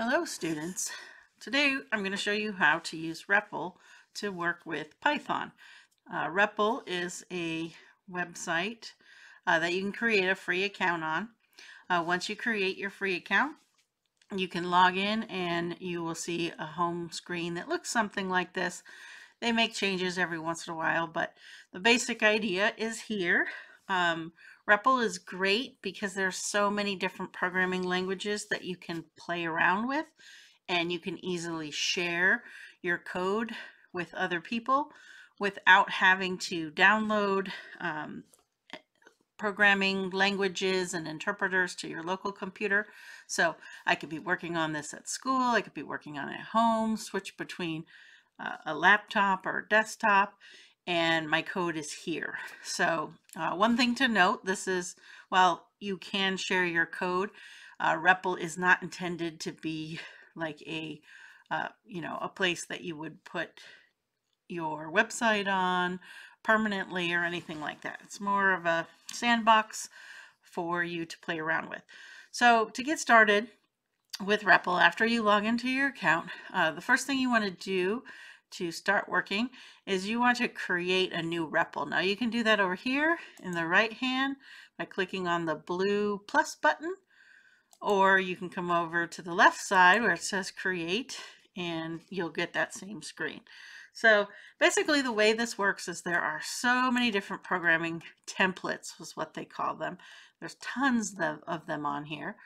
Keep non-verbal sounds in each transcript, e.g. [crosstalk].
Hello students. Today I'm going to show you how to use REPL to work with Python. Uh, REPL is a website uh, that you can create a free account on. Uh, once you create your free account, you can log in and you will see a home screen that looks something like this. They make changes every once in a while, but the basic idea is here. Um, REPL is great because there's so many different programming languages that you can play around with and you can easily share your code with other people without having to download um, programming languages and interpreters to your local computer. So I could be working on this at school, I could be working on it at home, switch between uh, a laptop or desktop, and my code is here. So uh, one thing to note, this is, well, you can share your code. Uh, REPL is not intended to be like a, uh, you know, a place that you would put your website on permanently or anything like that. It's more of a sandbox for you to play around with. So to get started with REPL, after you log into your account, uh, the first thing you want to do to start working is you want to create a new REPL. Now you can do that over here in the right hand by clicking on the blue plus button or you can come over to the left side where it says create and you'll get that same screen. So basically the way this works is there are so many different programming templates was what they call them. There's tons of them on here.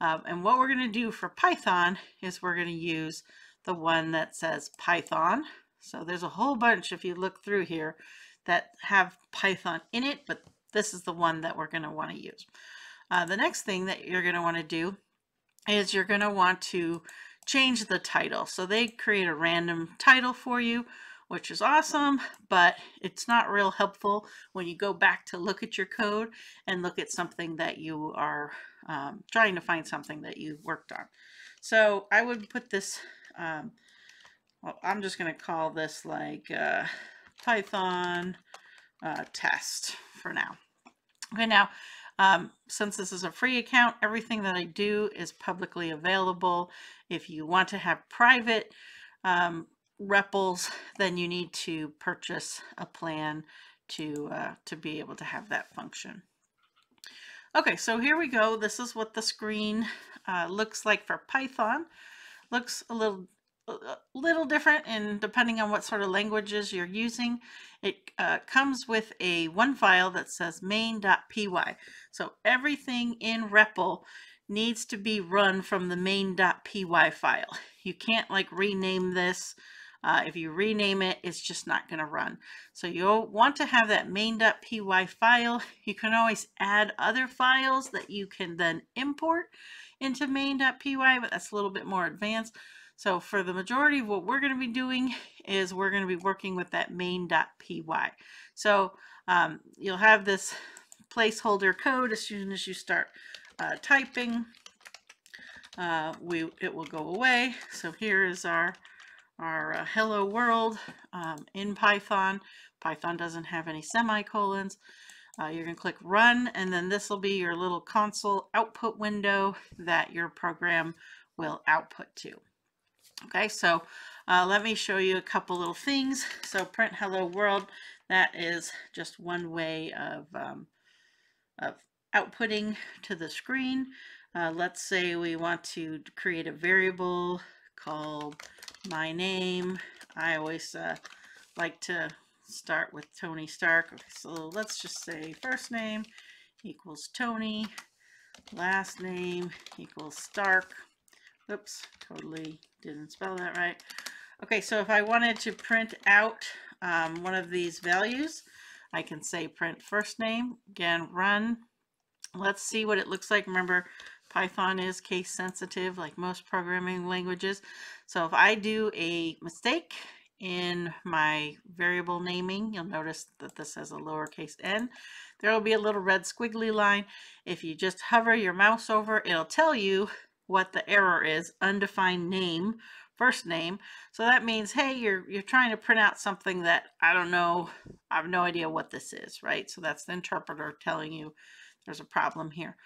Um, and what we're going to do for Python is we're going to use the one that says Python. So there's a whole bunch, if you look through here, that have Python in it, but this is the one that we're going to want to use. Uh, the next thing that you're going to want to do is you're going to want to change the title. So they create a random title for you, which is awesome, but it's not real helpful when you go back to look at your code and look at something that you are um, trying to find something that you worked on. So I would put this um, well, I'm just going to call this like uh, Python uh, test for now. Okay, now, um, since this is a free account, everything that I do is publicly available. If you want to have private um, REPLs, then you need to purchase a plan to, uh, to be able to have that function. Okay, so here we go. This is what the screen uh, looks like for Python looks a little a little different and depending on what sort of languages you're using. It uh, comes with a one file that says main.py. So everything in REPL needs to be run from the main.py file. [laughs] You can't like rename this. Uh, if you rename it, it's just not going to run. So you'll want to have that main.py file. [laughs] You can always add other files that you can then import into main.py, but that's a little bit more advanced. So for the majority of what we're going to be doing [laughs] is we're going to be working with that main.py. So um, you'll have this placeholder code as soon as you start uh, typing. Uh, we it will go away. So here is our our uh, hello world um, in Python. Python doesn't have any semicolons. Uh, you're going to click run and then this will be your little console output window that your program will output to. Okay, so uh, let me show you a couple little things. So print hello world, that is just one way of, um, of outputting to the screen. Uh, let's say we want to create a variable called my name. I always uh, like to start with Tony Stark. Okay, so let's just say first name equals Tony, last name equals Stark. Oops, totally didn't spell that right. Okay, so if I wanted to print out um, one of these values, I can say print first name, again, run. Let's see what it looks like. Remember, Python is case sensitive like most programming languages. So if I do a mistake in my variable naming, you'll notice that this has a lowercase n. There will be a little red squiggly line. If you just hover your mouse over, it'll tell you what the error is, undefined name, first name. So that means, hey, you're, you're trying to print out something that I don't know, I have no idea what this is, right? So that's the interpreter telling you there's a problem here.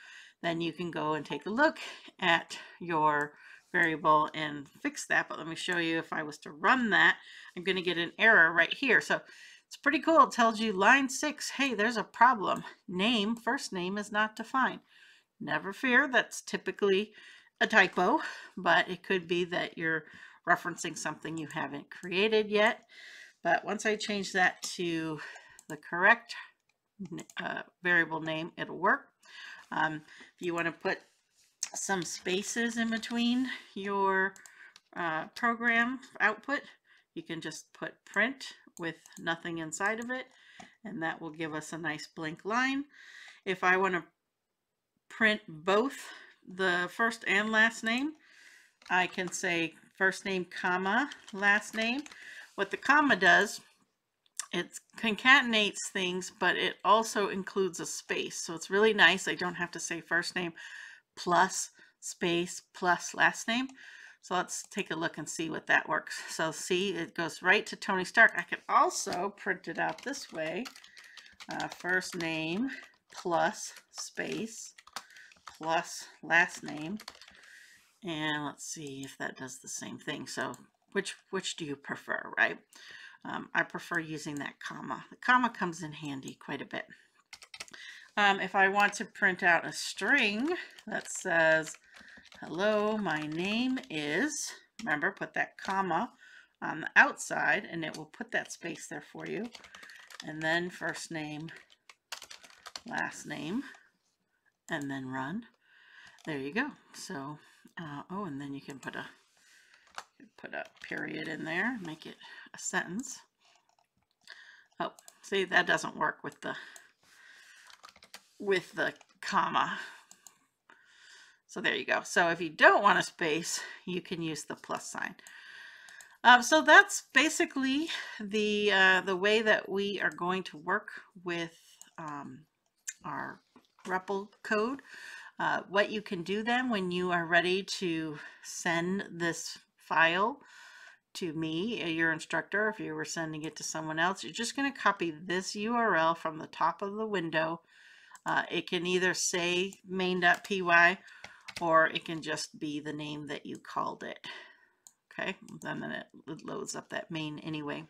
Then you can go and take a look at your variable and fix that. But let me show you if I was to run that, I'm going to get an error right here. So it's pretty cool. It tells you line six, hey, there's a problem. Name, first name is not defined. Never fear, that's typically a typo, but it could be that you're referencing something you haven't created yet. But once I change that to the correct uh, variable name, it'll work. Um, if you want to put some spaces in between your uh, program output, you can just put print with nothing inside of it, and that will give us a nice blank line. If I want to print both the first and last name, I can say first name, comma, last name. What the comma does, it concatenates things, but it also includes a space. So it's really nice. I don't have to say first name plus space plus last name. So let's take a look and see what that works. So see, it goes right to Tony Stark. I can also print it out this way. Uh, first name plus space plus last name. And let's see if that does the same thing. So which, which do you prefer, right? Um, I prefer using that comma. The comma comes in handy quite a bit. Um, if I want to print out a string that says, hello, my name is, remember, put that comma on the outside and it will put that space there for you. And then first name, last name, and then run. There you go. So, uh, oh, and then you can put a put a period in there, make it a sentence. Oh, see, that doesn't work with the with the comma. So there you go. So if you don't want a space, you can use the plus sign. Um, so that's basically the uh, the way that we are going to work with um, our REPL code. Uh, what you can do then when you are ready to send this file to me, uh, your instructor, if you were sending it to someone else, you're just going to copy this URL from the top of the window. Uh, it can either say main.py or it can just be the name that you called it. Okay, then it loads up that main anyway.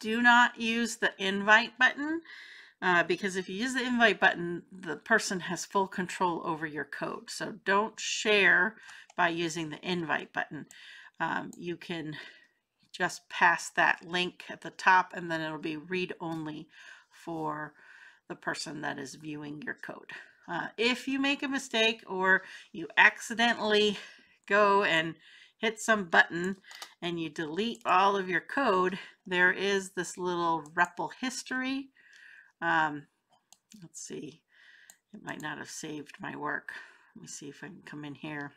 Do not use the invite button uh, because if you use the invite button, the person has full control over your code. So don't share by using the invite button. Um, you can just pass that link at the top and then it'll be read only for the person that is viewing your code. Uh, if you make a mistake or you accidentally go and hit some button and you delete all of your code, there is this little REPL history. Um, let's see, it might not have saved my work. Let me see if I can come in here.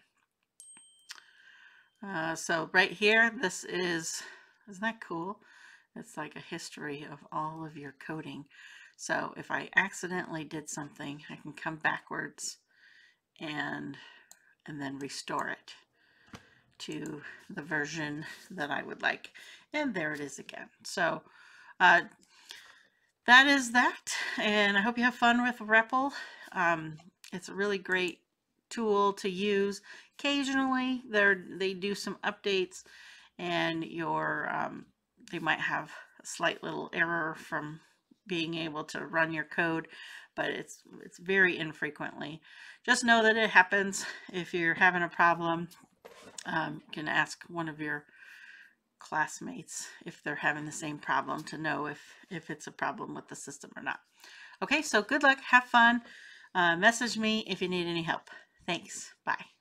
Uh, so right here, this is, isn't that cool? It's like a history of all of your coding. So if I accidentally did something, I can come backwards and, and then restore it to the version that I would like. And there it is again. So uh, that is that. And I hope you have fun with REPL. Um, it's a really great tool to use. Occasionally, they they do some updates, and your um, they might have a slight little error from being able to run your code, but it's it's very infrequently. Just know that it happens. If you're having a problem, um, you can ask one of your classmates if they're having the same problem to know if if it's a problem with the system or not. Okay, so good luck, have fun. Uh, message me if you need any help. Thanks. Bye.